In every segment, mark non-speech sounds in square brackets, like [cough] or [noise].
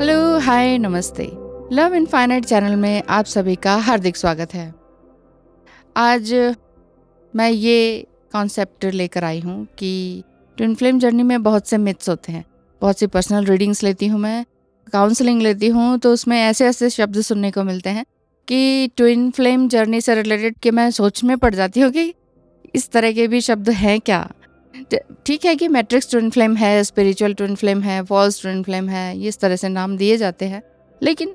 Hello, हाय, नमस्ते। Love infinite channel में आप सभी का हार्दिक स्वागत है। आज मैं ये कॉन्सेप्ट लेकर आई हूँ कि ट्विन फ्लेम जर्नी में बहुत से मिथ्स होते हैं। बहुत सी पर्सनल रीडिंग्स लेती हूँ मैं, काउंसलिंग लेती हूँ तो उसमें ऐसे ऐसे शब्द सुनने को मिलते हैं कि ट्विन फ्लेम जर्नी से रिलेटेड कि मैं सोच में पड़ जाती हूँ कि इस तरह के भी शब्द हैं क्या? ठीक है कि मैट्रिक्स ट्विन फ्लेम है, स्पिरिचुअल ट्विन फ्लेम है फॉल्स ट्विन फ्लेम है इस तरह से नाम दिए जाते हैं। लेकिन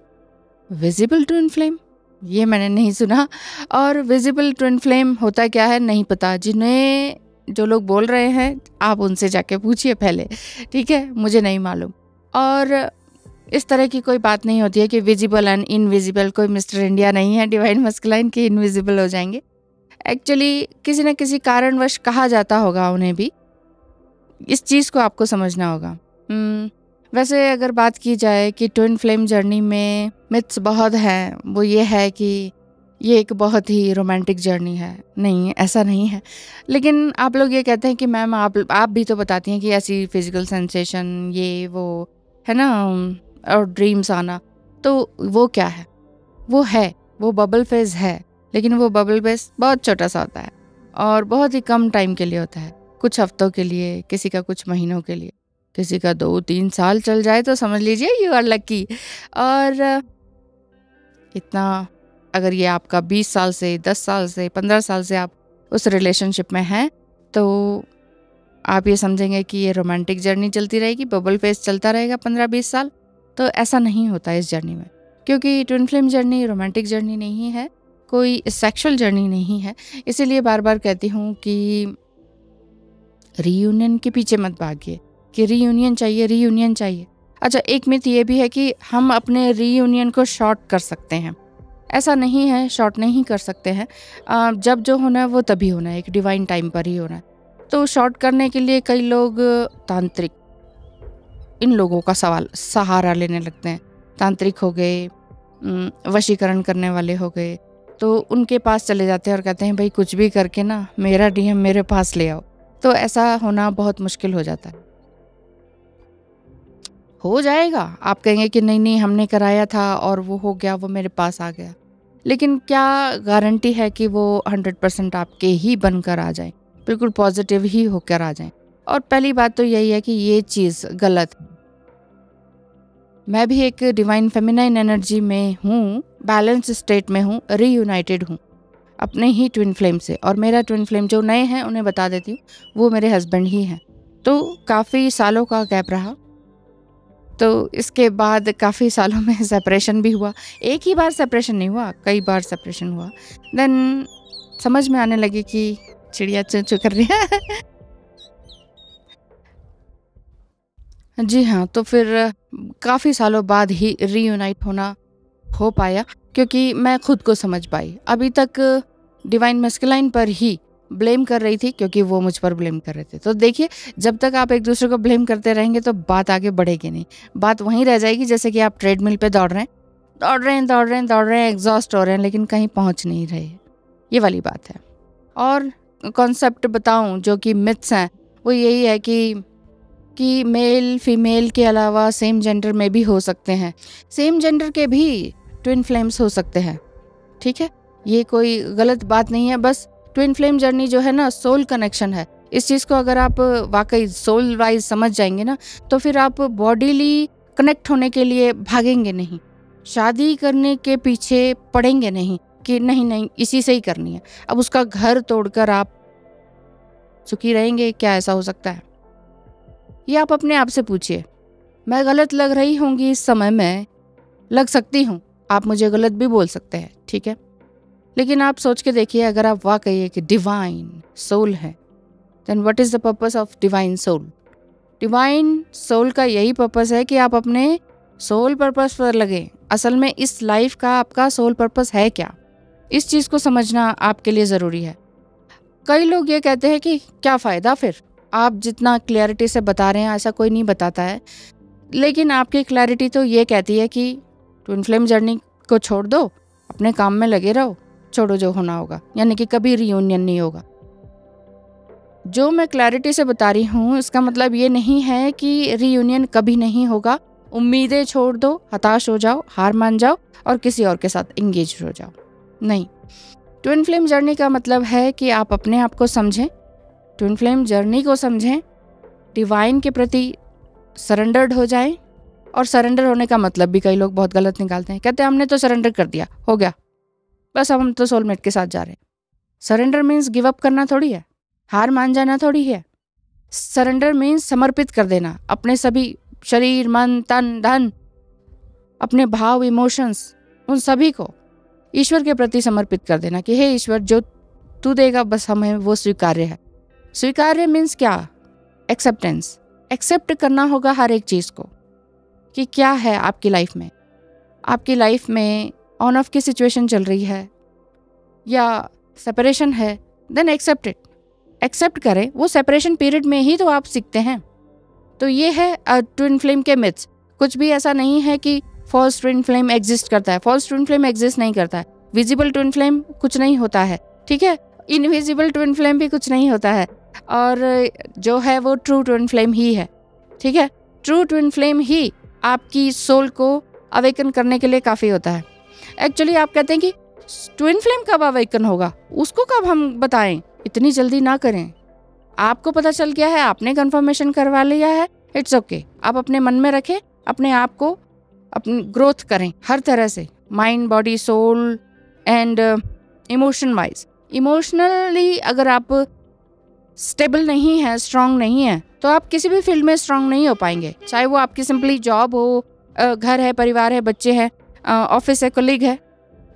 विजिबल ट्विन फ्लेम? ये मैंने नहीं सुना। और विजिबल ट्विन फ्लेम होता क्या है, नहीं पता। जिन्हें जो लोग बोल रहे हैं, आप उनसे जाके पूछिए पहले, ठीक है? मुझे नहीं मालूम। और इस तरह की कोई बात नहीं होती है कि विजिबल एंड इनविजिबल, कोई मिस्टर इंडिया नहीं है, डिवाइन मस्कुलाइन के इनविजिबल हो जाएँगे। एक्चुअली किसी न किसी कारणवश कहा जाता होगा उन्हें भी। इस चीज़ को आपको समझना होगा। हम्म, वैसे अगर बात की जाए कि ट्विन फ्लेम जर्नी में मिथ्स बहुत हैं वो ये है कि ये एक बहुत ही रोमांटिक जर्नी है। नहीं ऐसा नहीं है। लेकिन आप लोग ये कहते हैं कि मैम आप आप भी तो बताती हैं कि ऐसी फ़िज़िकल सेंसेशन ये वो है ना और ड्रीम्स आना तो वो क्या है? वो है वो बबल फ़ेज़ है लेकिन वो बबल फ़ेज़ बहुत छोटा सा होता है और बहुत ही कम टाइम के लिए होता है। कुछ हफ्तों के लिए, किसी का कुछ महीनों के लिए, किसी का दो, तीन साल चल जाए तो समझ लीजिए यू आर लक्की और, इतना, अगर ये आपका बीस साल से, दस साल से, पंद्रह साल से आप उस रिलेशनशिप में हैं तो आप ये समझेंगे कि ये रोमांटिक जर्नी चलती रहेगी बबल फेस चलता रहेगा पंद्रह बीस साल तो ऐसा नहीं होता इस जर्नी में, क्योंकि twin flame journey romantic journey नहीं है, कोई सेक्सुअल जर्नी नहीं है, इसीलिए बार बार कहती हूँ कि रीयूनियन के पीछे मत भागिए कि रीयूनियन चाहिए रीयूनियन चाहिए। अच्छा एक मिथ ये भी है कि हम अपने रीयूनियन को शॉर्ट कर सकते हैं। ऐसा नहीं है शॉर्ट नहीं कर सकते हैं। जब जो होना है वो तभी होना है, एक डिवाइन टाइम पर ही होना है। तो शॉर्ट करने के लिए कई लोग तांत्रिक, इन लोगों का सवाल, सहारा लेने लगते हैं। तांत्रिक हो गए वशीकरण करने वाले हो गए तो उनके पास चले जाते हैं और कहते हैं, भाई कुछ भी करके ना, मेरा डीएम मेरे पास ले आओ। तो ऐसा होना बहुत मुश्किल हो जाता है। हो जाएगा। आप कहेंगे कि नहीं नहीं, हमने कराया था और वो हो गया, वो मेरे पास आ गया। लेकिन क्या गारंटी है कि वो हंड्रेड परसेंट आपके ही बनकर आ जाए? बिल्कुल पॉजिटिव ही होकर आ जाए। और पहली बात तो यही है कि ये चीज़ गलत है। मैं भी एक डिवाइन फेमिनाइन एनर्जी में हूँ बैलेंस स्टेट में हूँ रीयूनाइटेड हूँ। अपने ही ट्विन फ्लेम से। और मेरा ट्विन फ्लेम जो नए हैं, उन्हें बता देती हूँ, वो मेरे हस्बैंड ही हैं। तो काफ़ी सालों का गैप रहा। तो इसके बाद काफ़ी सालों में [laughs] सेपरेशन भी हुआ। एक ही बार सेपरेशन नहीं हुआ, कई बार सेपरेशन हुआ। देन समझ में आने लगी कि चिड़िया चू चू कर रही है। [laughs] जी हाँ तो फिर काफ़ी सालों बाद ही रीयूनाइट होना हो पाया, क्योंकि मैं खुद को समझ पाई। अभी तक डिवाइन मस्कुलाइन पर ही ब्लेम कर रही थी, क्योंकि वो मुझ पर ब्लेम कर रहे थे। तो देखिए, जब तक आप एक दूसरे को ब्लेम करते रहेंगे तो बात आगे बढ़ेगी नहीं। बात वहीं रह जाएगी, जैसे कि आप ट्रेडमिल पे दौड़ रहे हैं। दौड़ रहे हैं, दौड़ रहे हैं, दौड़ रहे हैं एग्जॉस्ट हो रहे हैं, लेकिन कहीं पहुँच नहीं रहे। ये वाली बात है। और कॉन्सेप्ट बताऊँ, जो कि मिथ्स हैं, वो यही है कि कि मेल फीमेल के अलावा सेम जेंडर में भी हो सकते हैं। सेम जेंडर के भी ट्विन फ्लेम्स हो सकते हैं। ठीक है? ये कोई गलत बात नहीं है, बस ट्विन फ्लेम जर्नी जो है ना सोल कनेक्शन है। इस चीज़ को अगर आप वाकई सोल वाइज समझ जाएँगे ना तो फिर आप बॉडीली कनेक्ट होने के लिए भागेंगे नहीं। शादी करने के पीछे पड़ेंगे नहीं कि नहीं नहीं, इसी से ही करनी है। अब उसका घर तोड़कर आप सुखी रहेंगे, क्या ऐसा हो सकता है? ये आप अपने आप से पूछिए। मैं गलत लग रही होंगी इस समय में, लग सकती हूँ। आप मुझे गलत भी बोल सकते हैं, ठीक है? लेकिन आप सोच के देखिए, अगर आप वाकई एक डिवाइन सोल है then what is the purpose of divine soul divine soul का यही पर्पस है कि आप अपने सोल पर्पस पर लगे। असल में इस लाइफ का आपका सोल पर्पस है क्या? इस चीज़ को समझना आपके लिए ज़रूरी है। कई लोग ये कहते हैं कि क्या फ़ायदा फिर? आप जितना क्लैरिटी से बता रहे हैं, ऐसा कोई नहीं बताता है। लेकिन आपकी क्लैरिटी तो ये कहती है कि ट्विन फ्लेम जर्नी को छोड़ दो, अपने काम में लगे रहो। छोड़ो जो होना होगा, यानी कि कभी रियूनियन नहीं होगा। जो मैं क्लैरिटी से बता रही हूँ, इसका मतलब ये नहीं है कि रीयूनियन कभी नहीं होगा। उम्मीदें छोड़ दो, हताश हो जाओ, हार मान जाओ और किसी और के साथ इंगेज हो जाओ। नहीं। ट्विन फ्लेम जर्नी का मतलब है कि आप अपने आप को समझें। ट्विन फ्लेम जर्नी को समझें। डिवाइन के प्रति सरेंडर्ड हो जाएँ। और सरेंडर होने का मतलब भी कई लोग बहुत गलत निकालते हैं। कहते हैं, हमने तो सरेंडर कर दिया, हो गया। बस अब हम तो सोलमेट के साथ जा रहे हैं। सरेंडर मीन्स गिव अप करना थोड़ी है। हार मान जाना थोड़ी है। सरेंडर मीन्स समर्पित कर देना। अपने सभी शरीर, मन, तन, धन, अपने भाव इमोशंस उन सभी को ईश्वर के प्रति समर्पित कर देना कि हे ईश्वर, जो तू देगा, बस हमें वो स्वीकार्य है। स्वीकार्य मीन्स क्या? एक्सेप्टेंस एक्सेप्ट करना होगा हर एक चीज़ को कि क्या है आपकी लाइफ में। आपकी लाइफ में ऑन ऑफ़ की सिचुएशन चल रही है, या सेपरेशन है देन एक्सेप्ट इट एक्सेप्ट करें, वो सेपरेशन पीरियड में ही तो आप सीखते हैं। तो ये है ट्विन फ्लेम के मिथ्स कुछ भी ऐसा नहीं है कि फॉल्स ट्विन फ्लेम एग्जिस्ट करता है। फॉल्स ट्विन फ्लेम एग्जिस्ट नहीं करता है। विजिबल ट्विन फ्लेम कुछ नहीं होता है। ठीक है? इनविजिबल ट्विन फ्लेम भी कुछ नहीं होता है। और जो है वो ट्रू ट्विन फ्लेम ही है। ठीक है? ट्रू ट्विन फ्लेम ही आपकी सोल को अवेकन करने के लिए काफ़ी होता है। एक्चुअली आप कहते हैं कि ट्विन फ्लेम कब अवेकन होगा? उसको कब हम बताएँ? इतनी जल्दी ना करें। आपको पता चल गया है, आपने कंफर्मेशन करवा लिया है। It's okay okay. आप अपने मन में रखें, अपने आप को अपनी ग्रोथ करें, हर तरह से। Mind body soul and emotion wise emotionally अगर आप स्टेबल नहीं है स्ट्रांग नहीं है तो आप किसी भी फ़ील्ड में स्ट्रांग नहीं हो पाएँगे। चाहे वो आपकी सिंपली जॉब हो घर है, परिवार है, बच्चे हैं ऑफ़िस है कलीग है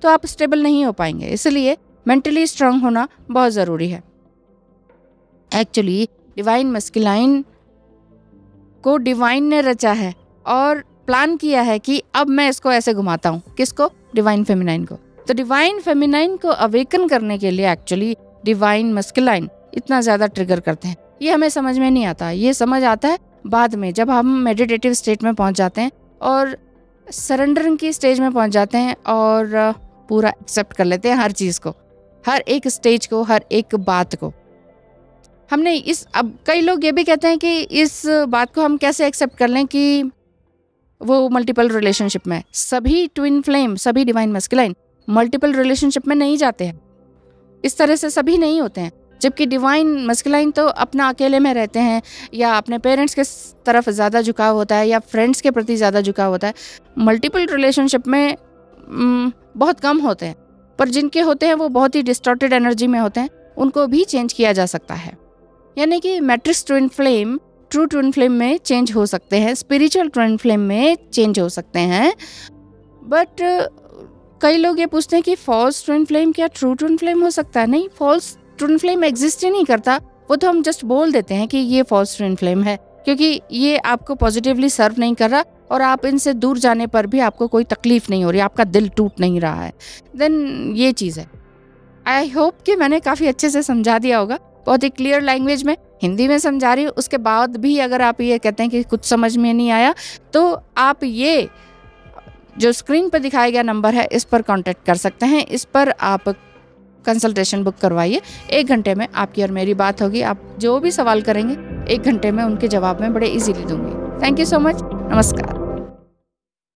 तो आप स्टेबल नहीं हो पाएँगे। इसलिए मेंटली स्ट्रांग होना बहुत ज़रूरी है। एक्चुअली डिवाइन मस्किलाइन को डिवाइन ने रचा है और प्लान किया है कि अब मैं इसको ऐसे घुमाता हूँ। किसको? डिवाइन फेमिनाइन को। तो डिवाइन फेमिनाइन को अवेकन करने के लिए एक्चुअली डिवाइन मस्किलाइन इतना ज़्यादा ट्रिगर करते हैं। ये हमें समझ में नहीं आता। ये समझ आता है बाद में, जब हम मेडिटेटिव स्टेट में पहुँच जाते हैं और सरेंडरिंग की स्टेज में पहुँच जाते हैं और पूरा एक्सेप्ट कर लेते हैं हर चीज़ को, हर एक स्टेज को, हर एक बात को। हमने इस, अब कई लोग ये भी कहते हैं कि इस बात को हम कैसे एक्सेप्ट कर लें कि वो मल्टीपल रिलेशनशिप में सभी ट्विन फ्लेम, सभी डिवाइन मस्किलाइन मल्टीपल रिलेशनशिप में नहीं जाते हैं। इस तरह से सभी नहीं होते हैं। जबकि डिवाइन मस्कुलाइन तो अपना अकेले में रहते हैं, या अपने पेरेंट्स के तरफ़ ज़्यादा झुकाव होता है, या फ्रेंड्स के प्रति ज़्यादा झुकाव होता है मल्टीपल रिलेशनशिप में बहुत कम होते हैं, पर जिनके होते हैं वो बहुत ही डिस्टॉर्टेड एनर्जी में होते हैं, उनको भी चेंज किया जा सकता है। यानी कि matrix twin flame true twin flame में चेंज हो सकते हैं स्पिरिचुअल ट्विन फ्लेम में चेंज हो सकते हैं बट कई लोग ये पूछते हैं कि फॉल्स ट्विन फ्लेम क्या ट्रू ट्विन फ्लेम हो सकता है? नहीं फॉल्स ट्विन फ्लेम एग्जिस्ट ही नहीं करता। वो तो हम जस्ट बोल देते हैं कि ये फॉल्स ट्विन फ्लेम है, क्योंकि ये आपको पॉजिटिवली सर्व नहीं कर रहा और आप इनसे दूर जाने पर भी आपको कोई तकलीफ़ नहीं हो रही, आपका दिल टूट नहीं रहा है। देन ये चीज़ है। आई होप कि मैंने काफ़ी अच्छे से समझा दिया होगा। बहुत ही क्लियर लैंग्वेज में हिंदी में समझा रही हूँ, उसके बाद भी अगर आप ये कहते हैं कि कुछ समझ में नहीं आया तो आप ये जो स्क्रीन पर दिखाया गया नंबर है, इस पर कांटेक्ट कर सकते हैं। इस पर आप कंसल्टेशन बुक करवाइए। एक घंटे में आपकी और मेरी बात होगी। आप जो भी सवाल करेंगे, एक घंटे में उनके जवाब में बड़े इजीली दूँगी। थैंक यू सो मच नमस्कार।